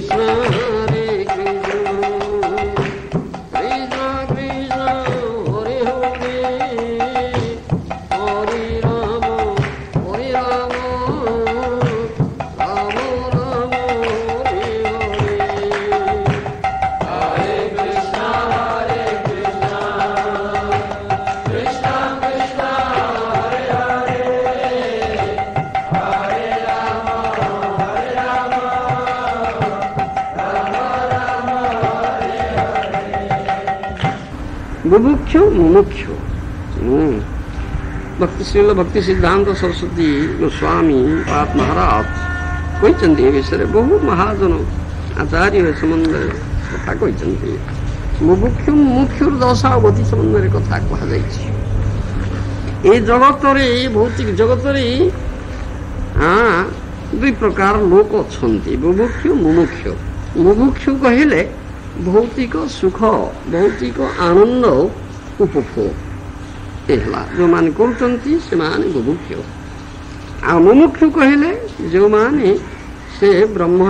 कृष्ण बुभुक्षु मुमुक्षु भक्ति श्रील भक्ति सिद्धांत सरस्वती गोस्वामी पाप महाराज कोई चंदी विषय बहुत महाजन आचार्य सम्बन्ध কথা কইছন্তি মুমুক্ষু মুমুক্ষুর দশা অবধি সম্বন্ধে কথা কুহযাইছে এই জগতরে ভৌতিক জগতরে হ্যাঁ দুই প্রকার লোক অনেক মুমুক্ষু মুমুক্ষু মুমুক্ষু কহিলে ভৌতিক সুখ ভৌতিক আনন্দ উপভোগ ଏ ହେଲା ଯେଉଁମାନେ କରୁଛନ୍ତି ସେମାନେ ବୁଭୁକ୍ଷ ଆଉ ମୁମୁକ୍ଷୁ କହିଲେ ଯେଉଁମାନେ ସେ ବ୍ରହ୍ମ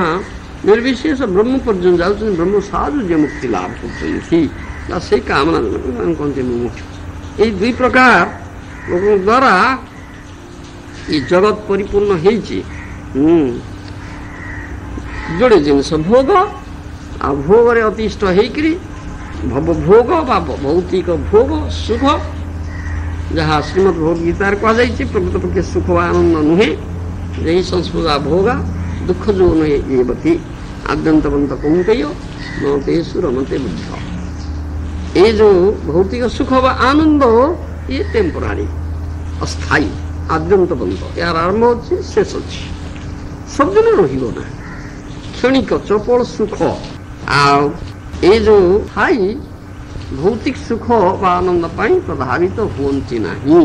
ନିର୍ବିଶେଷ ବ୍ରହ୍ମ ପର୍ଯ୍ୟନ୍ତ ଯାଉଛନ୍ତି ବ୍ରହ୍ମ ସାହାଯ୍ୟ ମୁକ୍ତି ଲାଭ କରୁଛନ୍ତି ବା ସେଇ କାମନା ଯେଉଁମାନେ କହନ୍ତି ମୁମୁକ୍ଷୁ ଏଇ ଦୁଇ ପ୍ରକାର ଲୋକଙ୍କ ଦ୍ୱାରା ଏ ଜଗତ ପରିପୂର୍ଣ୍ଣ ହେଇଛି ଯୋଡ଼େ ଜିନିଷ ଭୋଗ ভোগরে অতিষ্ঠ হইকি ভোগ বা ভৌতিক ভোগ সুখ ଯାହା ଶ୍ରୀମଦ ଭୋଗ ଗୀତାରେ କୁହାଯାଇଛି ପ୍ରକୃତପକ୍ଷେ ସୁଖ ବା ଆନନ୍ଦ ନୁହେଁ ଏହି ସଂସ୍କୃତ ଭୋଗ ଦୁଃଖ ଯୋଉ ନୁହେଁ ଇଏବତି ଆଦ୍ୟନ୍ତବନ୍ତ କୁମୁକେୟ ମତେ ସୁରମତେ ବୁଦ୍ଧ ଏ ଯେଉଁ ଭୌତିକ ସୁଖ ବା ଆନନ୍ଦ ଇଏ ଟେମ୍ପୋରାରୀ ଅସ୍ଥାୟୀ ଆଦ୍ୟନ୍ତବନ୍ତ ଏହାର ଆରମ୍ଭ ଅଛି ଶେଷ ଅଛି ସବୁଦିନ ରହିବ ନା କ୍ଷଣିକ ଚପଳ ସୁଖ ଆଉ ଏ ଯେଉଁ ଥାଇ ଭୌତିକ ସୁଖ ବା ଆନନ୍ଦ ପାଇଁ ପ୍ରଭାବିତ ହୁଅନ୍ତି ନାହିଁ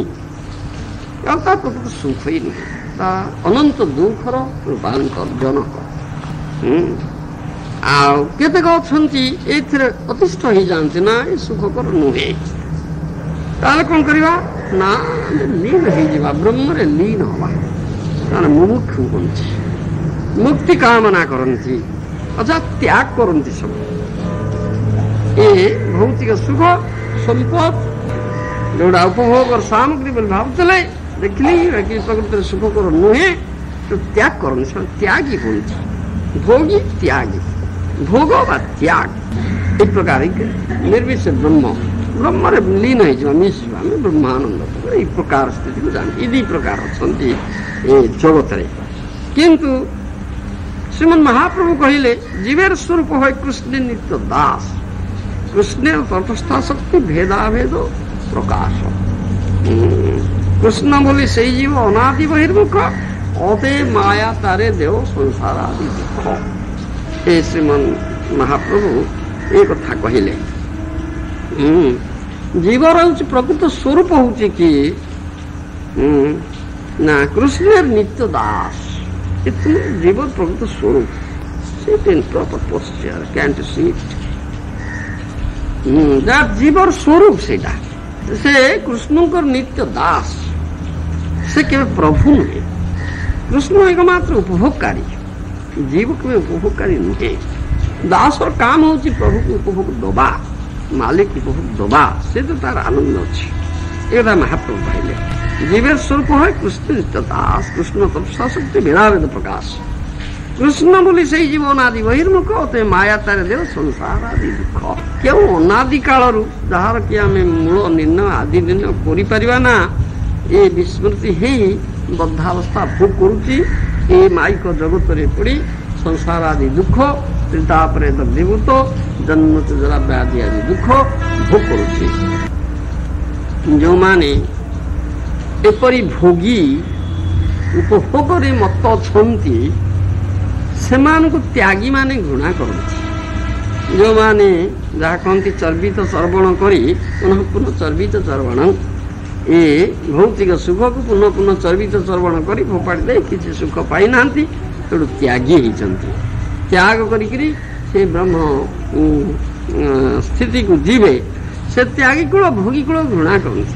ଆଉ ତା ପ୍ରକୃତ ସୁଖ ହିଁ ନୁହେଁ ତା ଅନନ୍ତ ଦୁଃଖର ଜନକ ଆଉ କେତେକ ଅଛନ୍ତି ଏଥିରେ ଅତିଷ୍ଠ ହେଇଯାଆନ୍ତି ନା ଏ ସୁଖକର ନୁହେଁ ତାହେଲେ କ'ଣ କରିବା ନା ଆମେ ଲୀନ ହେଇଯିବା ବ୍ରହ୍ମରେ ଲୀନ ହବା ତାହେଲେ ମୁମୁକ୍ଷୁ ହୁଅନ୍ତି ମୁକ୍ତି କାମନା କରନ୍ତି अझ त्याग କରନ୍ତି ସବୁ ଏ ଭୌତିକ ସୁଖ ସମ୍ପଦ ଯେଉଁଟା ଉପଭୋଗର ସାମଗ୍ରୀ ବୋଲି ଭାବୁଥିଲେ ଦେଖିଲି କି ପ୍ରକୃତିରେ ସୁଖକର ନୁହେଁ ତ୍ୟାଗ କରନ୍ତି ସେମାନେ ତ୍ୟାଗୀ ହୁଅନ୍ତି ଭୋଗୀ ତ୍ୟାଗୀ ଭୋଗ ବା ତ୍ୟାଗ ଏ ପ୍ରକାର ନିର୍ବିଶେଷ ବ୍ରହ୍ମ ବ୍ରହ୍ମରେ ଲୀନ ହେଇଯିବା ମିଶିବା ଆମେ ବ୍ରହ୍ମାନନ୍ଦ ଏଇ ପ୍ରକାର ସ୍ଥିତିକୁ ଜାଣି ଏ ଦୁଇ ପ୍ରକାର ଅଛନ୍ତି ଏ ଜଗତରେ କିନ୍ତୁ শ্রীমন মহাপ্রভু কহিলে জীবের স্বরূপ হয় কৃষ্ণের নিত্য দাস কৃষ্ণের তটস্থাশক্তি ভেদাভেদ প্রকাশ কৃষ্ণ বলি সেই জীব অনাদি বহির্মুখ অতে মায়া তারে দেহ সংসার আদি দুঃখ এই শ্রীমন মহাপ্রভু এ কথা কহিলে জীবর হচ্ছে প্রকৃত স্বরূপ হচ্ছে কি না কৃষ্ণের নিত্য দাস इतने जीवन प्रभु the Swarup. Sit in proper posture, can't sit. Mm, that Jivar Swarup, say that. से कृष्णकर नित्य दास से केवल प्रभु नुहे कृष्ण एकमात्र उपभोगकारी जीव के उपभोगकारी नुहे दास और काम हूँ प्रभु को उपभोग दबा मालिक उपभोग दबा से तो तार आनंद अच्छी एदा महाप्रभु भाई जीवर स्वरूप है कृष्ण दास कृष्ण तब सशक्ति भेदाभेद प्रकाश कृष्ण बोली से जीवन आदि बहिर्मुख ते माया तारे देव संसार आदि दुख क्यों अनादि काल रु जहाँ कि आम मूल निर्ण आदि निर्णय करना ये विस्मृति ही बद्धावस्था भोग कर माईक जगत में पड़ी संसार आदि दुख तापर दग्धीभूत जन्म जरा व्याधि आदि दुख भोग कर ଏପରି ଭୋଗୀ ଉପଭୋଗରେ ମତ ଅଛନ୍ତି ସେମାନଙ୍କୁ ତ୍ୟାଗୀମାନେ ଘୃଣା କରନ୍ତି ଯେଉଁମାନେ ଯାହା କହନ୍ତି ଚର୍ବିତ ଚର୍ବଣ କରି ପୁନଃ ପୁନଃ ଚର୍ବିତ ଚର୍ବଣ ଏ ଭୌତିକ ସୁଖକୁ ପୁନଃ ପୁନଃ ଚର୍ବିତ ଚର୍ବଣ କରି ଫୋପାଡ଼ି ଦେଇ କିଛି ସୁଖ ପାଇନାହାନ୍ତି ତେଣୁ ତ୍ୟାଗୀ ହେଇଛନ୍ତି ତ୍ୟାଗ କରିକିରି ସେ ବ୍ରହ୍ମ ସ୍ଥିତିକୁ ଯିବେ ସେ ତ୍ୟାଗୀ କୂଳ ଭୋଗୀ କୂଳ ଘୃଣା କରନ୍ତି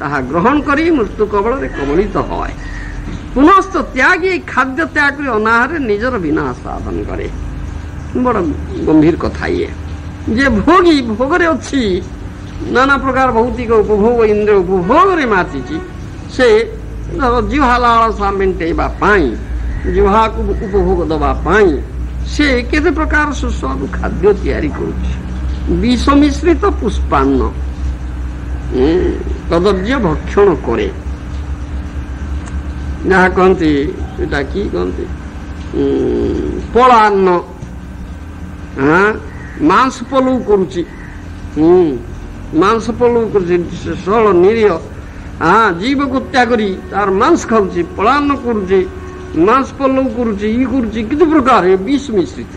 তাহা গ্রহণ করি মৃত্যু কবଳରେ কবলিত হয় পুনস্ত ত্যাগী খাদ্য ত্যাগ করে অনাহারে নিজের বিনাশ সাধন করে বড় গম্ভীর কথা ইয়ে যে ভোগী ভোগরে অছি নানা প্রকার ভৌতিক উপভোগ ইন্দ্র উপভোগরে ମାତିଛି ସେ ଜିହ୍ୱା ଲାଳସା ମେଣ୍ଟେଇବା ପାଇଁ ଜିହ୍ୱାକୁ ଉପଭୋଗ ଦେବା ପାଇଁ ସେ କେତେ ପ୍ରକାର ସୁସ୍ୱାଦୁ ଖାଦ୍ୟ ତିଆରି କରୁଛି ବିଷ ମିଶ୍ରିତ পুষ্পান্ন ତଦର୍ଯ୍ୟ ଭକ୍ଷଣ କରେ ଯାହା କହନ୍ତି ଏଇଟା କି କହନ୍ତି ପଳାନ୍ନ ମାଂସ ପଲଉ କରୁଛି ମାଂସ ପଲଉ କରୁଛି ସେ ସରଳ ନିରୀହ ହଁ ଜୀବକୁ ହତ୍ୟା କରି ତାର ମାଂସ ଖାଉଛି ପଳାନ୍ନ କରୁଛି ମାଂସ ପଲଉ କରୁଛି ଇ କରୁଛି କେତେ ପ୍ରକାର ବିଷ ମିଶ୍ରିତ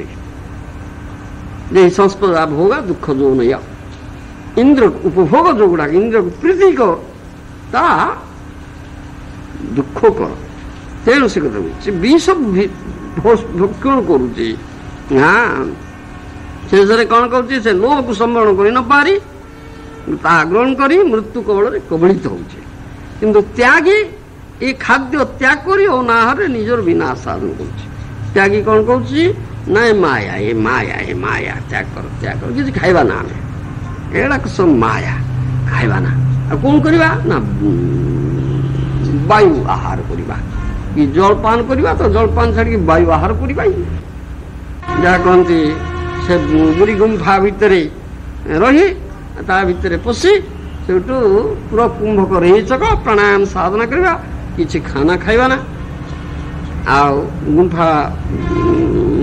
ଯେ ସଂସ୍ପଦା ଭୋଗା ଦୁଃଖ ଯୌନୟା ইন্দ্র উপভোগ যোগুড়া ইন্দ্র প্ৰীতিକ ତାହା ଦୁଃଖକର ତେଣୁ ସେ କଥା ସେ ବିଷ ଭକ୍ଷଣ କରୁଛି ହଁ ଶେଷରେ କ'ଣ କରୁଛି ସେ ଲୋଭକୁ ସମ୍ବରଣ କରି ନପାରି ତାହା ଗ୍ରହଣ କରି ମୃତ୍ୟୁ କବଳରେ କବଳିତ ହେଉଛି କିନ୍ତୁ ତ୍ୟାଗୀ ଏ ଖାଦ୍ୟ ତ୍ୟାଗ କରି ଅନାହାରରେ ନିଜର ବିନାଶ ସାଧନ କରୁଛି ତ୍ୟାଗୀ କ'ଣ କରୁଛି ନାଇଁ ମାୟା ଏ ମାୟା ଏ ମାୟା ତ୍ୟାଗ କର ତ୍ୟାଗ କର କିଛି ଖାଇବା ନା ଆମେ ଏଗୁଡ଼ାକ ସବୁ ମାୟା ଖାଇବା ନା ଆଉ କ'ଣ କରିବା ନା ବାୟୁ ଆହାର କରିବା କି ଜଳପାନ କରିବା ତ ଜଳପାନ ଛାଡ଼ିକି ବାୟୁ ଆହାର କରିବା ଯାହା କହନ୍ତି ସେ ଗୁଡ଼ି ଗୁମ୍ଫା ଭିତରେ ରହି ତା ଭିତରେ ପଶି ସେଠୁ ପୁରା କୁମ୍ଭକ ରେଚକ ପ୍ରାଣାୟାମ ସାଧନା କରିବା କିଛି ଖାନା ଖାଇବା ନା ଆଉ ଗୁମ୍ଫା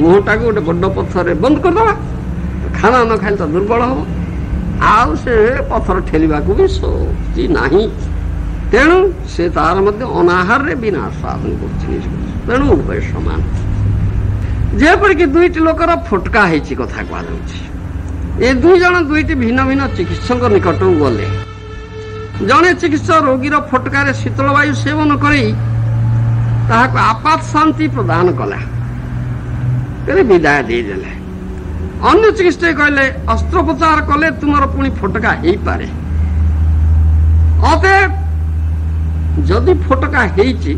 ମୁହଁଟାକୁ ଗୋଟେ ବଡ଼ ପଥରରେ ବନ୍ଦ କରିଦେବା ଖାନା ନ ଖାଇଲେ ତ ଦୁର୍ବଳ ହେବ ଆଉ ସେ ପଥର ଠେଲିବାକୁ ବି ଶକ୍ତି ନାହିଁ ତେଣୁ ସେ ତାର ମଧ୍ୟ ଅନାହାରରେ ନା ସାଧନ କରୁଛି ନିଜକୁ ତେଣୁ ଉଭୟ ସମାନ ଯେପରିକି ଦୁଇଟି ଲୋକର ଫୋଟକା ହେଇଛି କଥା କୁହାଯାଉଛି ଏ ଦୁଇ ଜଣ ଦୁଇଟି ଭିନ୍ନ ଭିନ୍ନ ଚିକିତ୍ସକ ନିକଟକୁ ଗଲେ ଜଣେ ଚିକିତ୍ସକ ରୋଗୀର ଫୋଟକାରେ ଶୀତଳ ବାୟୁ ସେବନ କରି ତାହାକୁ ଆପାତ ଶାନ୍ତି ପ୍ରଦାନ କଲା ବିଦାୟ ଦେଇଦେଲେ ଅନ୍ୟ ଚିକିତ୍ସା କହିଲେ ଅସ୍ତ୍ରୋପଚାର କଲେ ତୁମର ପୁଣି ଫୋଟକା ହେଇପାରେ ଅତେ ଯଦି ଫୋଟକା ହେଇଛି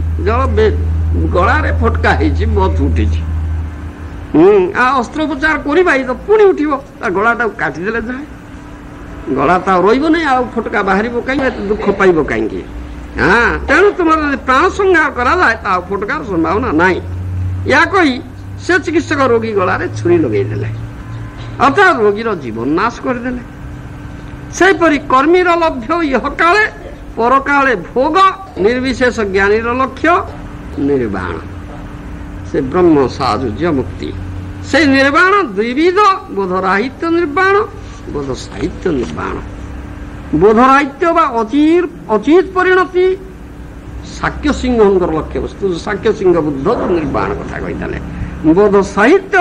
ଗଳାରେ ଫୋଟକା ହେଇଛି ମତ ଉଠିଛି ଆଉ ଅସ୍ତ୍ରୋପଚାର କରିବା ହିଁ ତ ପୁଣି ଉଠିବ ତା ଗଳାଟାକୁ କାଟିଦେଲେ ଯାଏ ଗଳା ତ ରହିବ ନାହିଁ ଆଉ ଫୋଟକା ବାହାରିବ କାହିଁକି ଦୁଃଖ ପାଇବ କାହିଁକି ହଁ ତେଣୁ ତୁମର ଯଦି ପ୍ରାଣ ସଂହାର କରାଯାଏ ତା ଫୋଟକାର ସମ୍ଭାବନା ନାହିଁ ଏହା କହି ସେ ଚିକିତ୍ସକ ରୋଗୀ ଗଳାରେ ଛୁରୀ ଲଗେଇ ଦେଲେ ଅର୍ଥାତ୍ ରୋଗୀର ଜୀବନ ନାଶ କରିଦେଲେ ସେହିପରି କର୍ମୀର ଲକ୍ଷ୍ୟ ଇହକାଳେ ପରକାଳେ ଭୋଗ ନିର୍ବିଶେଷ ଜ୍ଞାନୀର ଲକ୍ଷ୍ୟ ନିର୍ବାଣ ସେ ବ୍ରହ୍ମ ସାହାଯ୍ୟ ମୁକ୍ତି ସେ ନିର୍ବାଣ ଦ୍ୱିବିଧ ବୋଧରାହିତ୍ୟ ନିର୍ବାଣ ବୋଧ ସାହିତ୍ୟ ନିର୍ବାଣ ବୋଧରାହିତ୍ୟ ବା ଅଚିତ ପରିଣତି ଶାକ୍ୟ ସିଂହଙ୍କର ଲକ୍ଷ୍ୟବସ୍ତୁ ଶାକ୍ୟ ସିଂହ ବୁଦ୍ଧ ନିର୍ବାଣ କଥା କହିଥିଲେ ବୋଧ ସାହିତ୍ୟ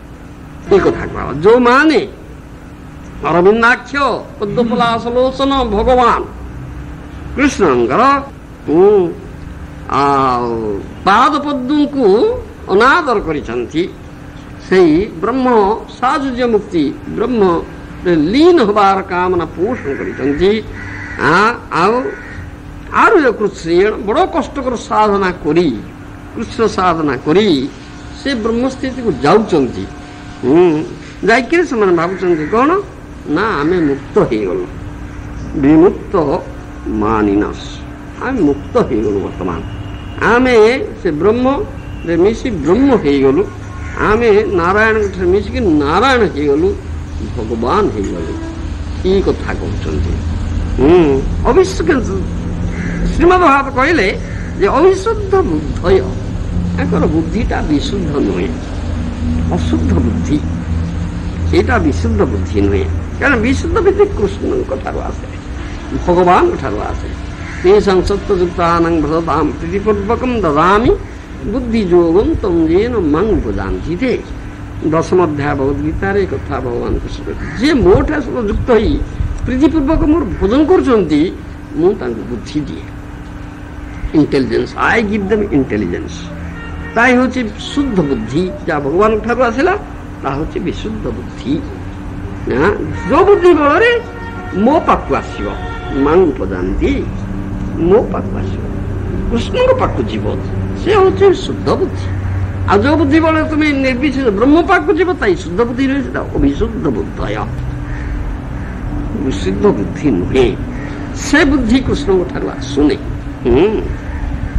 এই কথা কোৱা যৌ মানে অৰবিন্দাক্ষ পদ্মপলাচলোচন ভগৱান কৃষ্ণଙ୍କର ଆଉ ପାଦ ପଦ୍ମଙ୍କୁ ଅନାଦର କରିଛନ୍ତି ସେଇ ବ୍ରହ୍ମ ସାଯୁଜ୍ୟ ମୁକ୍ତି ବ୍ରହ୍ମରେ ଲୀନ ହେବାର କାମନା ପୋଷଣ କରିଛନ୍ତି ଆଉ ଆରୁ କୃଷ୍ଣ ବଡ଼ କଷ୍ଟକର ସାଧନା କରି କୃଷ୍ଣ ସାଧନା କରି ସେ ବ୍ରହ୍ମସ୍ଥିତିକୁ ଯାଉଛନ୍ତି ଯାଇକିରି ସେମାନେ ଭାବୁଛନ୍ତି କ'ଣ ନା ଆମେ ମୁକ୍ତ ହେଇଗଲୁ ବିମୁକ୍ତ ମାନିନସ୍ ଆମେ ମୁକ୍ତ ହେଇଗଲୁ ବର୍ତ୍ତମାନ ଆମେ ସେ ବ୍ରହ୍ମରେ ମିଶି ବ୍ରହ୍ମ ହେଇଗଲୁ ଆମେ ନାରାୟଣଙ୍କଠାରେ ମିଶିକି ନାରାୟଣ ହେଇଗଲୁ ଭଗବାନ ହେଇଗଲୁ ଏ କଥା କହୁଛନ୍ତି ଅବିଶ୍ୟ ଶ୍ରୀମଦ ଭାବ କହିଲେ ଯେ ଅବିଶୁଦ୍ଧ ବୁଦ୍ଧୟ ତାଙ୍କର ବୁଦ୍ଧିଟା ବିଶୁଦ୍ଧ ନୁହେଁ অশুদ্ধ বুদ্ধি ସେଇଟା ବିଶୁଦ୍ଧ ବୁଦ୍ଧି ନୁହେଁ କାରଣ ବିଶୁଦ୍ଧ ବୁଦ୍ଧି କୃଷ୍ଣଙ୍କଠାରୁ ଆସେ ଭଗବାନଙ୍କଠାରୁ ଆସେ ଏ ସଂସତ୍ତ୍ୱଯୁକ୍ତାନଂ ଭରତାମ ପ୍ରୀତିପୂର୍ବକଂ ଦଦାମି ବୁଦ୍ଧିଯୋଗଂ ତମ ଜେନ ମଙ୍ଗ ବୁଝାନ୍ତି ଦେ ଦଶମ ଅଧ୍ୟାୟ ବହୁତ ଗୀତାରେ କଥା ଭଗବାନ କୃଷ୍ଣ ଯିଏ ମୋ ଠାରୁ ଯୁକ୍ତ ହୋଇ ପ୍ରୀତିପୂର୍ବକ ମୋର ଭୋଜନ କରୁଛନ୍ତି ମୁଁ ତାଙ୍କୁ ବୁଦ୍ଧି ଦିଏ intelligence I give them intelligence তাই হচ্ছে শুদ্ধ বুদ্ধি যা ভগবান ঠাকুর আসিলা তা হচ্ছে বিশুদ্ধ বুদ্ধি ଯୋଉ ବୁଦ୍ଧି ବଳରେ ମୋ ପାଖକୁ ଆସିବ ମାଙ୍କୁ ପଦାନ୍ତି ମୋ ପାଖକୁ ଆସିବ କୃଷ୍ଣଙ୍କ ପାଖକୁ ଯିବ ସେ ହେଉଛି ଶୁଦ୍ଧ ବୁଦ୍ଧି ଆଉ ଯୋଉ ବୁଦ୍ଧି ବଳରେ ତୁମେ ନିର୍ବିଶେଷ ବ୍ରହ୍ମ ପାଖକୁ ଯିବ ତାଇ ଶୁଦ୍ଧ ବୁଦ୍ଧି ନୁହେଁ ସେଟା ଅଭିଶୁଦ୍ଧ ବୁଦ୍ଧୟ ବିଶୁଦ୍ଧ ବୁଦ୍ଧି ନୁହେଁ ସେ ବୁଦ୍ଧି କୃଷ୍ଣଙ୍କ ଠାରୁ ଆସୁନି ହୁଁ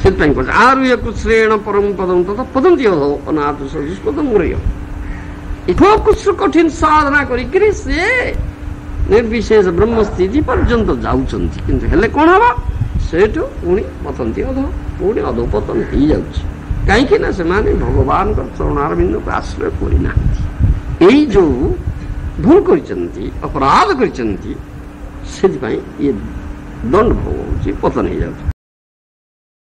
సిద్ధం కోసం ఆరుహ్య కుశ్రేణ పరం పదం తత పదంతియోధో అనాథ సృష్కృతం మురయ ইথকুশ্র কঠিন সাধনা করিকি সে নির্বিশেষ ব্রহ্মস্থিতি পর্যন্ত যাচ্ছেন কিন্তু হলে কোণ হব সেটু পুঁ পতন্তি অধ পুঁ অধপতন হয়ে যাচ্ছে কাইকি না সে ভগবান চরণারবিন্দুকে আশ্রয় করে না এই যে ভুল করেছেন অপরাধ করেছেন সেপাই ইয়ে দণ্ড ভোগ হচ্ছে পতন হয়ে যাচ্ছে